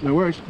No worries.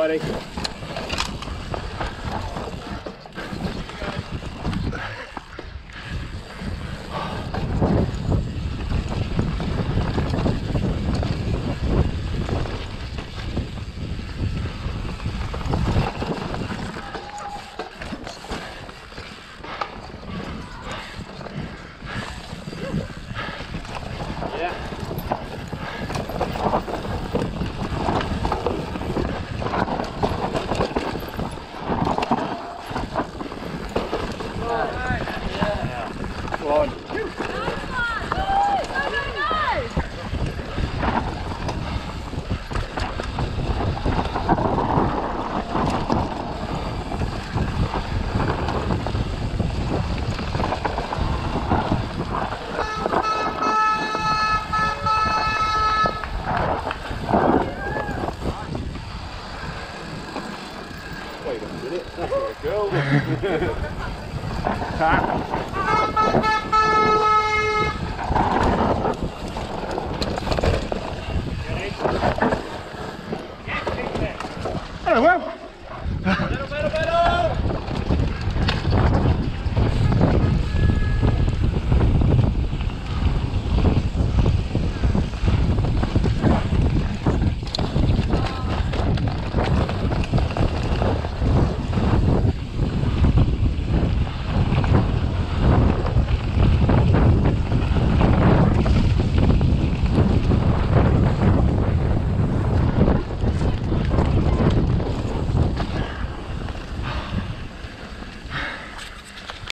Buddy. Go on. Wait a minute. That's where it Caraca. Direito.